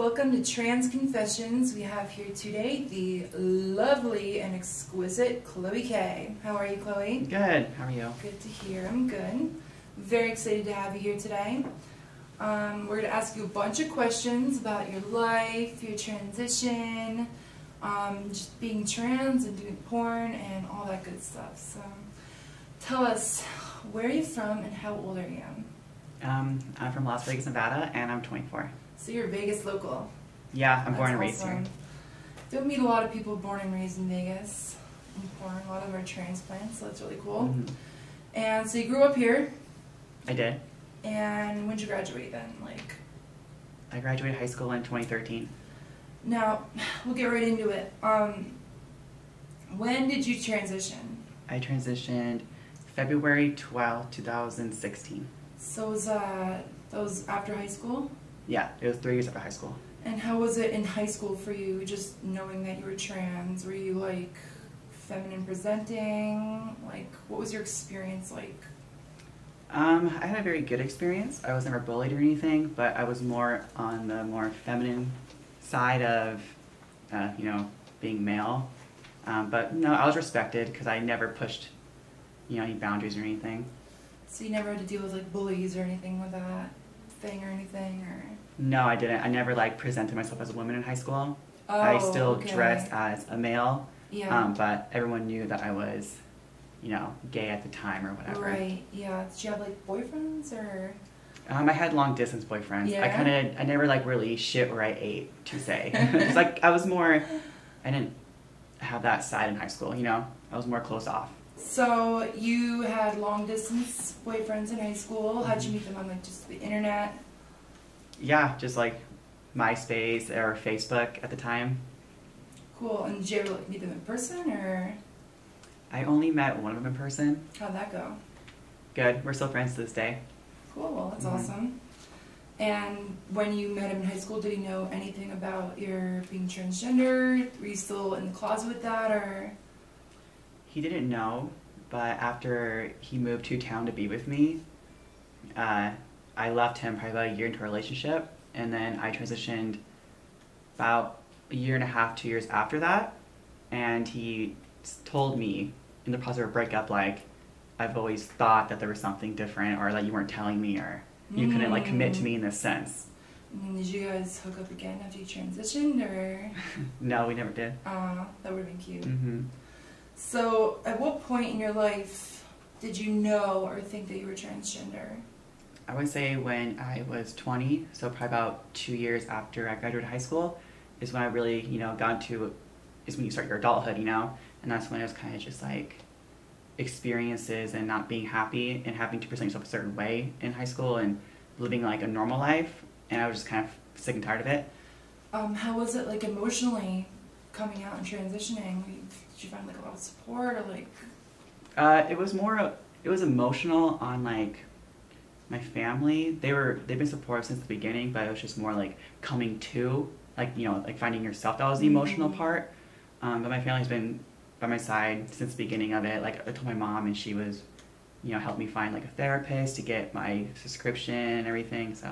Welcome to Trans Confessions. We have here today the lovely and exquisite Khloe Kay. How are you, Khloe? Good. How are you? Good to hear. I'm good. Very excited to have you here today. Um, we're going to ask you a bunch of questions about your life, your transition, um, just being trans and doing porn and all that good stuff. So, tell us, where are you from and how old are you? Um, I'm from Las Vegas, Nevada, and I'm 24. So you're a Vegas local. Yeah, I'm That's born and raised awesome. here. Don't meet a lot of people born and raised in Vegas. Born, a lot of them are transplants, so that's really cool. Mhm. And so you grew up here, I did. and when did you graduate then? Like, I graduated high school in 2013. now we'll get right into it. Um, when did you transition? I transitioned February 12, 2016. So was that that was after high school? Yeah, it was three years after high school. And how was it in high school for you, just knowing that you were trans? Were you like feminine presenting? Like, what was your experience like? Um, I had a very good experience. I was never bullied or anything, but I was more on the more feminine side of, uh, you know, being male. Um, but no, I was respected because I never pushed, you know, any boundaries or anything. So you never had to deal with like bullies or anything with that thing or anything, or? No, I didn't. I never like presented myself as a woman in high school. Oh, I still okay. dressed as a male, Yeah. um, but everyone knew that I was, you know, gay at the time or whatever. Right. Yeah. Did you have like boyfriends or? Um, I had long distance boyfriends. Yeah. I kind of, I never like really shit where I ate to say. it's like I was more, I didn't have that side in high school. You know, I was more closed off. So you had long distance boyfriends in high school. How'd you meet them on like just the internet? Yeah, just like MySpace or Facebook at the time. Cool. And did you ever meet them in person or I only met one of them in person. how'd that go? Good. We're still friends to this day. Cool. Well, that's Mhm. awesome. And when you met him in high school, did he know anything about your being transgender? Were you still in the closet with that, or? He didn't know, but after he moved to town to be with me, uh, I left him probably about a year into a relationship, and then I transitioned about a year and a half, two years after that, and he told me in the process of a breakup, like, I've always thought that there was something different, or that you weren't telling me, or you couldn't like commit to Mm. me in this sense. And did you guys hook up again after you transitioned, or? No, we never did. Uh, that would have been cute. hmm So, at what point in your life did you know or think that you were transgender? I would say when I was 20, so probably about two years after I graduated high school, is when I really, you know, got into, is when you start your adulthood, you know, and that's when it was kind of just like experiences and not being happy and having to present yourself a certain way in high school and living like a normal life, and I was just kind of sick and tired of it. Um, how was it like emotionally coming out and transitioning? Did you find like a lot of support or like? Uh, it was more, it was emotional on like my family. They were, they've been supportive since the beginning, but it was just more like coming to, like, you know, like finding yourself. That was the emotional Mhm. part. Um, but my family's been by my side since the beginning of it. Like, I told my mom, and she was, you know, helped me find like a therapist to get my subscription and everything. So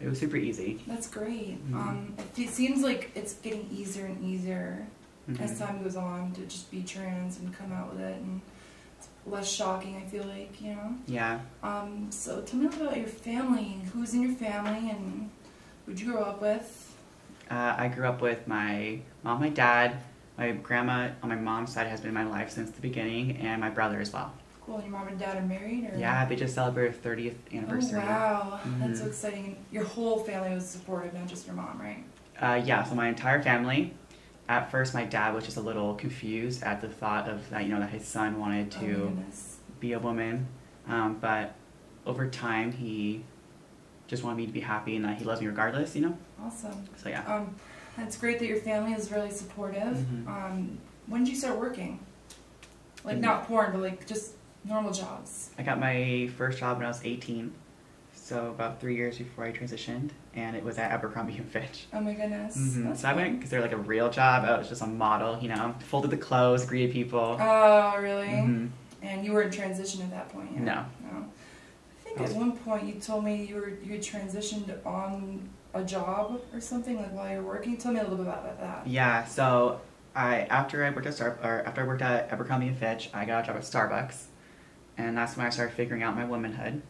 it was super easy. That's great. Mhm. Um, it seems like it's getting easier and easier as Mhm. time goes on to just be trans and come out with it, and less shocking. I feel like you know. Yeah. Um, so tell me about your family. Who's in your family and who'd you grow up with? Uh, I grew up with my mom, my dad, my grandma on my mom's side has been in my life since the beginning, and my brother as well. Cool. And your mom and dad are married, or? Yeah, they just celebrated their 30th anniversary. Oh wow, that's so Mhm. exciting. Your whole family was supportive, not just your mom, right? Uh, yeah, so my entire family. At first, my dad was just a little confused at the thought of that, you know, that his son wanted Oh to goodness. be a woman. Um, but over time, he just wanted me to be happy and that he loves me regardless, you know? Awesome. So yeah. Um, that's great that your family is really supportive. Mhm. Um, when did you start working? Like Mhm. not porn, but like just normal jobs. I got my first job when I was 18, so about three years before I transitioned, and it was at Abercrombie and Fitch. Oh my goodness. hmm That's So I went because they're like a real job. I was just a model, you know, folded the clothes, greeted people. Oh really? Mhm. And you were in transition at that point. Yeah? No. No. I think was- at one point you told me you were you had transitioned on a job or something like while you're working? Tell me a little bit about that. Yeah, so I after I worked at Star or after I worked at Abercrombie and Fitch, I got a job at Starbucks, and that's when I started figuring out my womanhood,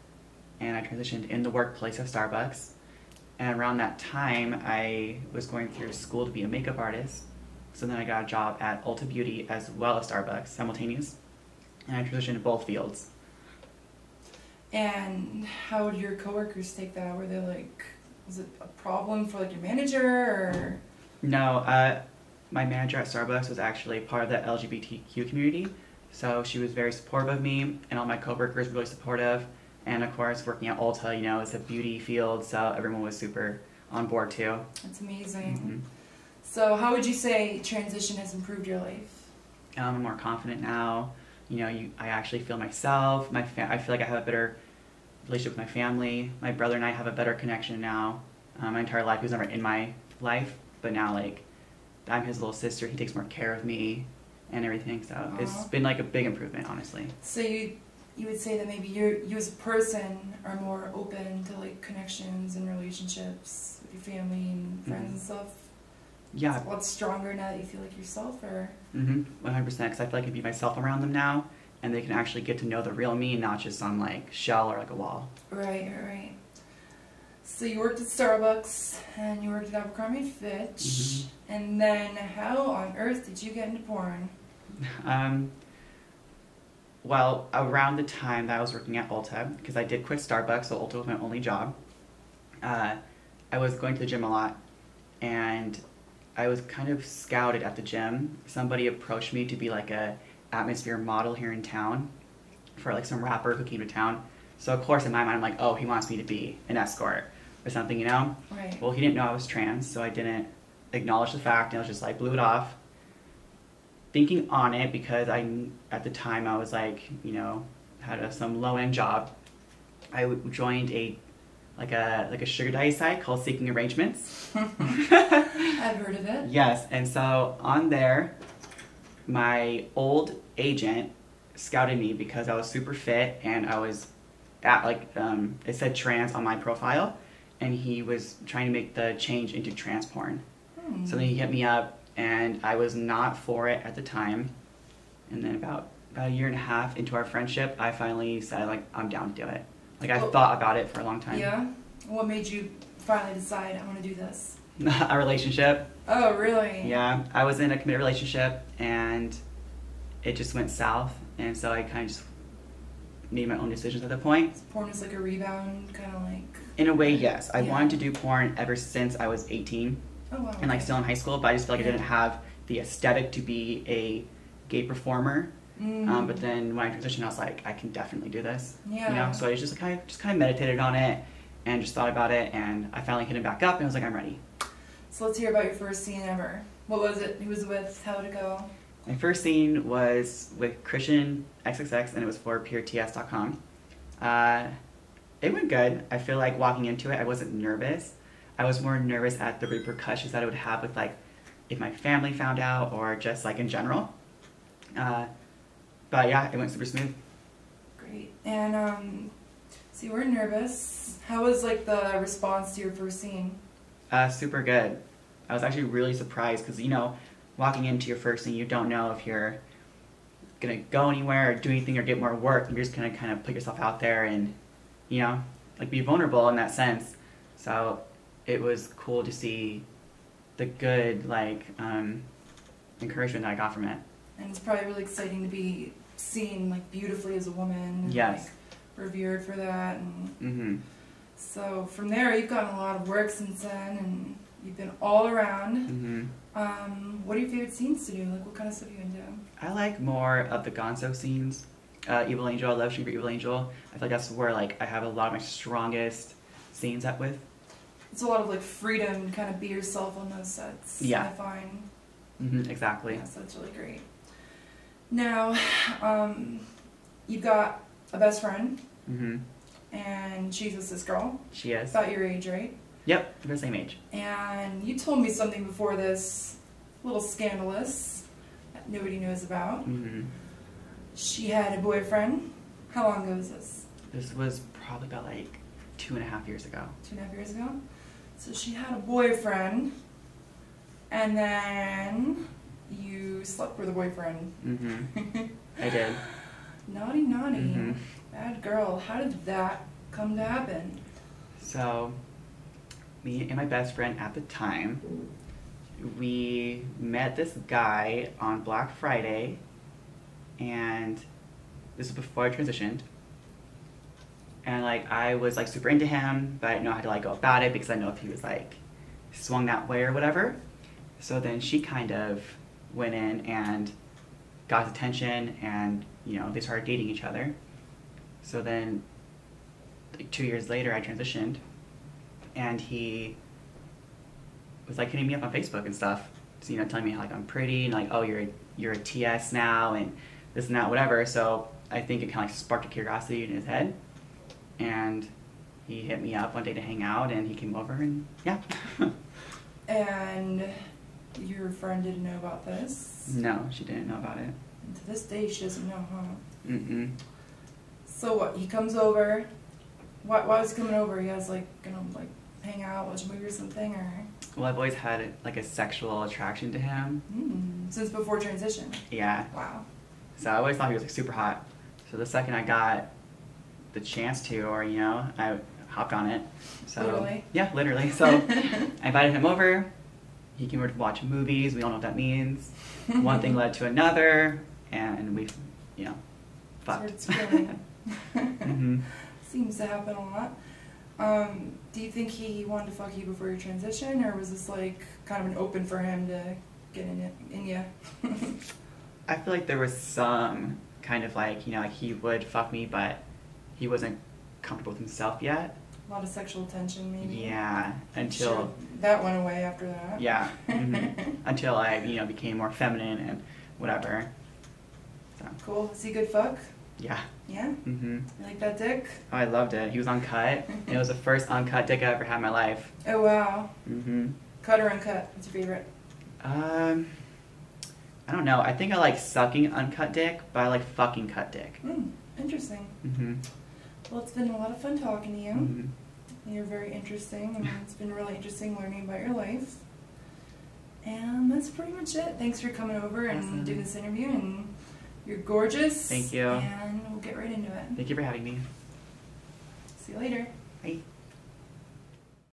and I transitioned in the workplace at Starbucks, and around that time I was going through school to be a makeup artist, so then I got a job at Ulta Beauty as well as Starbucks simultaneous, and I transitioned to both fields. And how did your coworkers take that? Were they like, was it a problem for like your manager or? No, uh, my manager at Starbucks was actually part of the LGBTQ community, so she was very supportive of me, and all my coworkers were really supportive. And of course, working at Ulta, you know, it's a beauty field, so everyone was super on board too. That's amazing. Mhm. So, how would you say transition has improved your life? I'm more confident now. You know, you, I actually feel myself. My fa- I feel like I have a better relationship with my family. My brother and I have a better connection now. Um, my entire life he was never in my life, but now like I'm his little sister. He takes more care of me and everything. So it's been like a big improvement, honestly. So you you would say that maybe you you as a person are more open to like connections and relationships with your family and friends and stuff. Yeah, What's stronger now that you feel like yourself, or mm-hmm, 100%. Because I feel like I can be myself around them now, and they can actually get to know the real me, not just on like shell or like a wall. right, right, right. So you worked at Starbucks and you worked at Abercrombie and Fitch, Mhm. and then how on earth did you get into porn? Um, well, around the time that I was working at Ulta, because I did quit Starbucks, so Ulta was my only job, uh, I was going to the gym a lot, and I was kind of scouted at the gym. Somebody approached me to be like a atmosphere model here in town for like some rapper who came to town. So of course in my mind I'm like, oh, he wants me to be an escort or something, you know? Right. Well, he didn't know I was trans, so I didn't acknowledge the fact, and I was just like blew it off. Thinking on it because I, at the time, I was like, you know, had a, some low end job. I joined a, like a like a sugar daddy site called Seeking Arrangements. I've heard of it. Yes, and so on there, my old agent scouted me because I was super fit and I was at like um, it said trans on my profile, and he was trying to make the change into trans porn. Hmm. So then he hit me up, and I was not for it at the time. And then about about a year and a half into our friendship, I finally said like I'm down to do it. Like I Oh. thought about it for a long time. Yeah. What made you finally decide I want to do this? a relationship. Oh, really? Yeah, I was in a committed relationship, and it just went south, and so I kind of just made my own decisions at that point. Porn is like a rebound, kind of like. In a way, yes, I Yeah. wanted to do porn ever since I was 18 Oh wow. and like still in high school, but I just feel like I didn't have the aesthetic to be a gay performer. Mm. Um, but then when I transitioned, I was like, I can definitely do this. Yeah. You know, so I just kind of just kind of meditated on it and just thought about it, and I finally hit it back up, and I was like, I'm ready. So let's hear about your first scene ever. What was it? Who was it with? How did it go? My first scene was with Christian XXX, and it was for PureTS.com. Uh, it went good. I feel like walking into it, I wasn't nervous. I was more nervous at the repercussions that it would have with like if my family found out or just like in general. Uh, but yeah, it went super smooth. Great. And um, so you were nervous. How was like the response to your first scene? Uh, super good. I was actually really surprised because you know, walking into your first scene, you don't know if you're gonna go anywhere or do anything or get more work. You're just gonna kind of put yourself out there and, you know, like be vulnerable in that sense. So it was cool to see the good like um, encouragement that I got from it. And it's probably really exciting to be seen like beautifully as a woman. And, Yes. Like, revered for that, and Mm-hmm. so from there you've gotten a lot of work since then, and you've been all around. Mm-hmm. Um, what are your favorite scenes to do? Like, what kind of stuff are you into? I like more of the Gonzo scenes. Uh, Evil Angel, I love shooting for Evil Angel. I feel like that's where like I have a lot of my strongest scenes at with. It's a lot of like freedom to kind of be yourself on those sets. Yeah. I find. Mm-hmm, exactly. Yes, that's really great. Now, um, you've got a best friend, Mm-hmm. and she's a cis girl, She is. about your age, right? Yep, they're the same age. And you told me something before this, a little scandalous, that nobody knows about. Mm-hmm. She had a boyfriend. How long ago was this? This was probably about like two and a half years ago. Two and a half years ago. So she had a boyfriend, and then you slept with a boyfriend. Mm-hmm. I did. naughty, naughty. Mhm. Bad girl. How did that come to happen? So, me and my best friend at the time, we met this guy on Black Friday, and this was before I transitioned. And like I was like super into him, but I didn't know how to like go about it because I know if he was like swung that way or whatever. So then she kind of went in and got his attention, and you know they started dating each other. So then like two years later, I transitioned, and he was like hitting me up on Facebook and stuff. So, you know, telling me like I'm pretty and like, oh, you're a, you're a TS now and this and that, whatever. So I think it kind of like sparked a curiosity in his head, and he hit me up one day to hang out, and he came over and yeah. And your friend didn't know about this. no, she didn't know about it. And to this day, she doesn't know, huh? Mm-mm. So what? He comes over. Why, why was he coming over? He has like gonna like hang out, watch a movie or something, or Well, I've always had like a sexual attraction to him. mm, since before transition. Yeah. Wow. So I always thought he was like super hot. So the second I got the chance to, or you know, I hopped on it. So Literally? yeah, literally. So I invited him over. He came over to watch movies. We all know what that means. One thing led to another, and we, you know, fucked. Started spilling. hmm Seems to happen a lot. Um, do you think he wanted to fuck you before your transition, or was this like kind of an open for him to get in it, in you? I feel like there was some kind of like you know like he would fuck me, but he wasn't comfortable with himself yet. a lot of sexual tension, maybe. Yeah, until Sure, that went away after that. Yeah. mhm. Until I, you know, became more feminine and whatever. So, Cool. Is he a good fuck? yeah. Yeah. hmm You like that dick? Oh, I loved it. He was uncut. and it was the first uncut dick I ever had in my life. Oh wow. hmm Cut or uncut? What's your favorite? Um, I don't know. I think I like sucking uncut dick, but I like fucking cut dick. Hmm. Interesting. hmm Well, it's been a lot of fun talking to you. hmm You're very interesting, and it's been really interesting learning about your life. And that's pretty much it. Thanks for coming over and Awesome. doing this interview. And you're gorgeous. Thank you. And we'll get right into it. Thank you for having me. See you later. Bye.